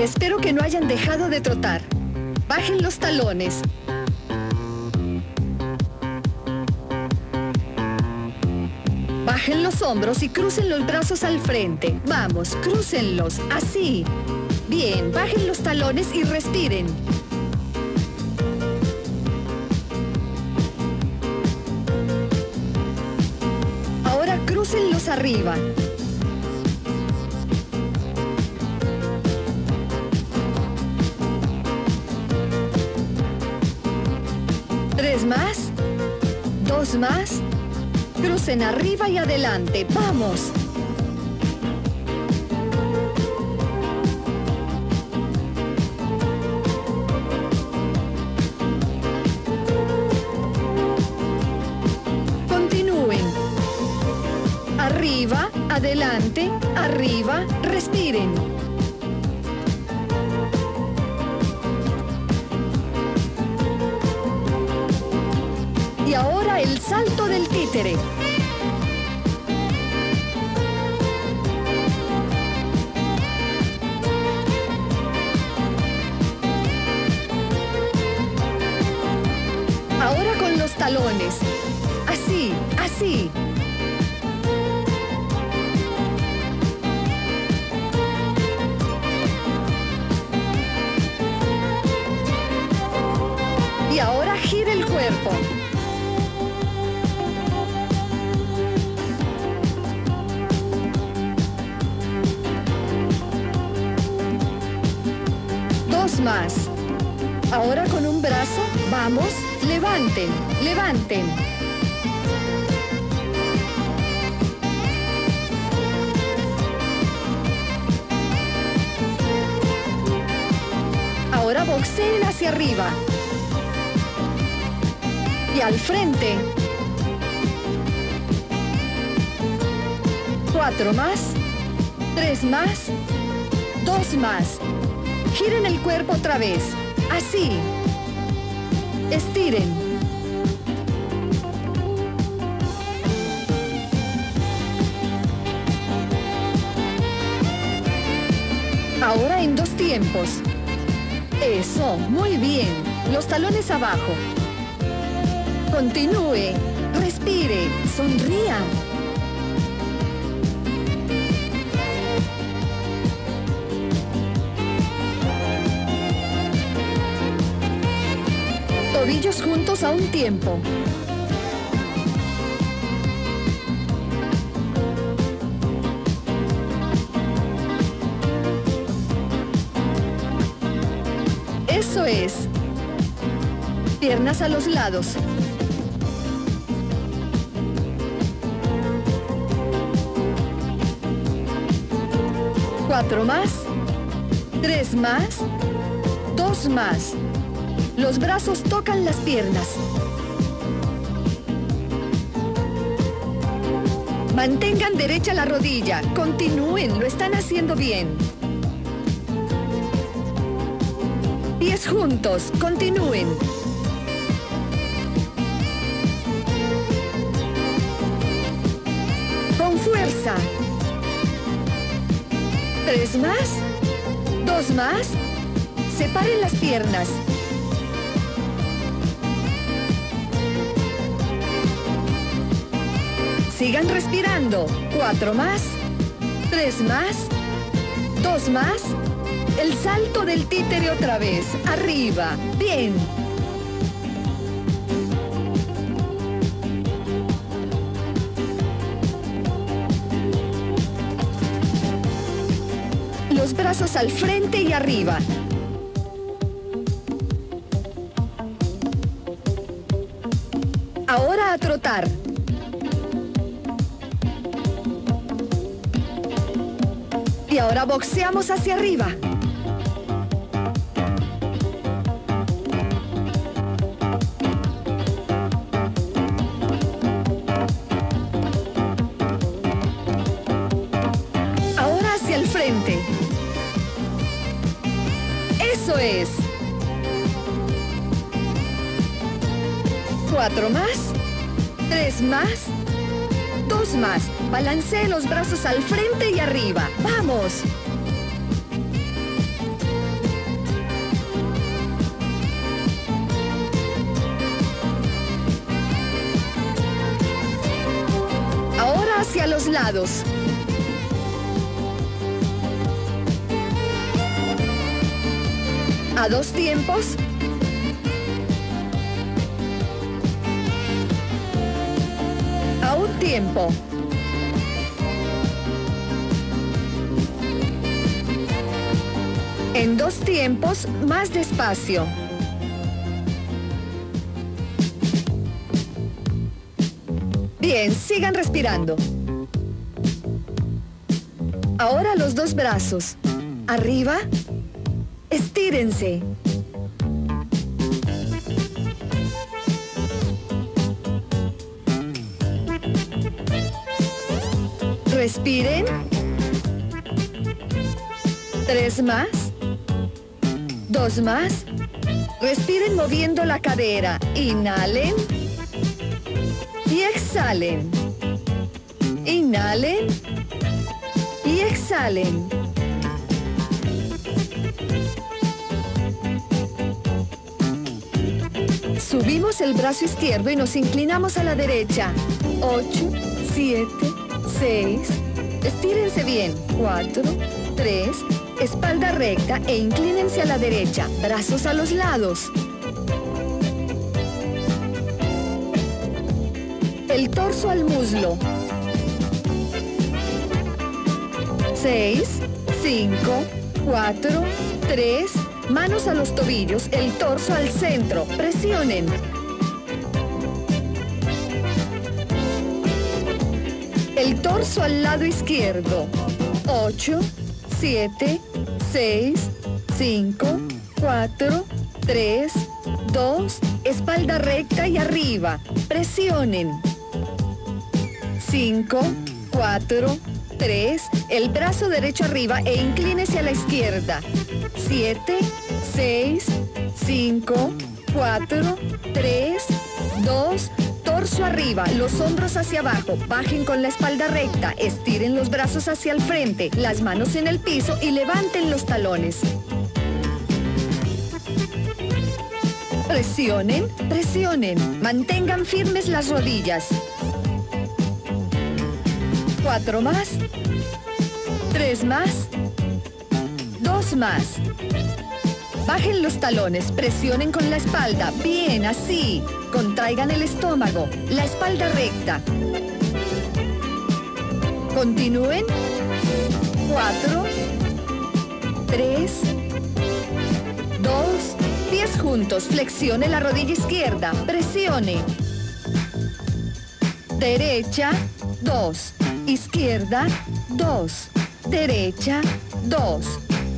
Espero que no hayan dejado de trotar. Bajen los talones. Bajen los hombros y crucen los brazos al frente. Vamos, crúcenlos, así. Bien, bajen los talones y respiren. Ahora crúcenlos arriba. Tres más. Dos más. Crucen arriba y adelante. ¡Vamos! Continúen. Arriba, adelante, arriba, respiren. Salto del títere. Ahora con los talones. Así, así. Y ahora gira el cuerpo. Más. Ahora con un brazo, vamos, levanten, levanten. Ahora boxeen hacia arriba. Y al frente. Cuatro más. Tres más. Dos más. Giren el cuerpo otra vez. Así. Estiren. Ahora en dos tiempos. Eso, muy bien. Los talones abajo. Continúe. Respire. Sonría. Juntos a un tiempo. Eso es. Piernas a los lados. Cuatro más. Tres más. Dos más. Los brazos tocan las piernas. Mantengan derecha la rodilla. Continúen, lo están haciendo bien. Pies juntos, continúen. Con fuerza. Tres más. Dos más. Separen las piernas. Sigan respirando. Cuatro más. Tres más. Dos más. El salto del títere otra vez. Arriba. Bien. Los brazos al frente y arriba. Ahora a trotar. Y ahora boxeamos hacia arriba. Ahora hacia el frente. Eso es. Cuatro más. Tres más. Dos más. Balancee los brazos al frente y arriba. ¡Vamos! Ahora hacia los lados. A dos tiempos. A un tiempo. En dos tiempos, más despacio. Bien, sigan respirando. Ahora los dos brazos. Arriba. Estírense. Respiren. Tres más. Dos más. Respiren moviendo la cadera. Inhalen. Y exhalen. Inhalen. Y exhalen. Subimos el brazo izquierdo y nos inclinamos a la derecha. 8, 7, 6. Estírense bien. 4, 3. Espalda recta e inclínense a la derecha. Brazos a los lados. El torso al muslo. 6, 5, 4, 3. Manos a los tobillos, el torso al centro. Presionen. El torso al lado izquierdo. 8, 7, 6, 5, 4, 3, 2. Espalda recta y arriba. Presionen. 5, 4, 3. El brazo derecho arriba e inclínese a la izquierda. 7, 6, 5, 4, 3, 2, torso arriba, los hombros hacia abajo, bajen con la espalda recta, estiren los brazos hacia el frente, las manos en el piso y levanten los talones. Presionen, presionen, mantengan firmes las rodillas. Cuatro más, tres más, dos más. Bajen los talones, presionen con la espalda, bien, así. Contraigan el estómago, la espalda recta. Continúen. Cuatro, tres, dos, pies juntos, flexione la rodilla izquierda, presione. Derecha, dos, izquierda, dos, derecha, dos,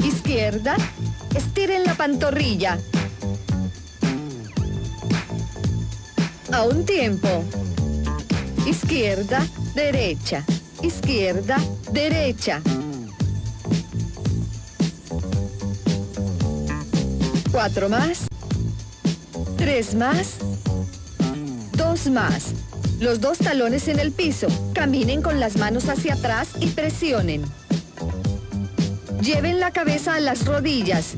izquierda, estiren la pantorrilla. A un tiempo. Izquierda, derecha, izquierda, derecha. Cuatro más. Tres más. Dos más. Los dos talones en el piso. Caminen con las manos hacia atrás y presionen. Lleven la cabeza a las rodillas.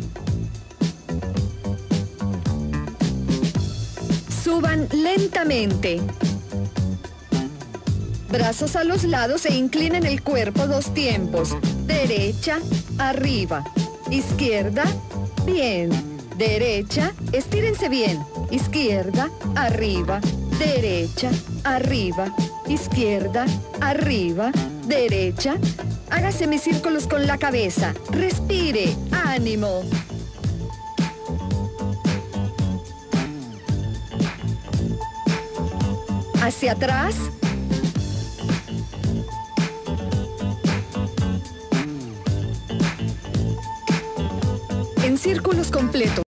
Suban lentamente. Brazos a los lados e inclinen el cuerpo dos tiempos. Derecha, arriba. Izquierda, bien. Derecha, estírense bien. Izquierda, arriba. Derecha, arriba. Izquierda, arriba. Derecha. Haga semicírculos con la cabeza. Respire. Ánimo. Hacia atrás. En círculos completos.